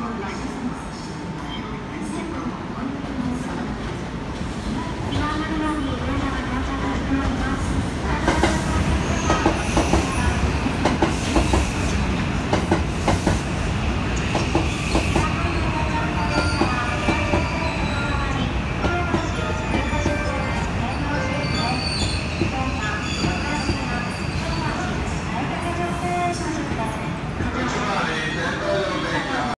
Like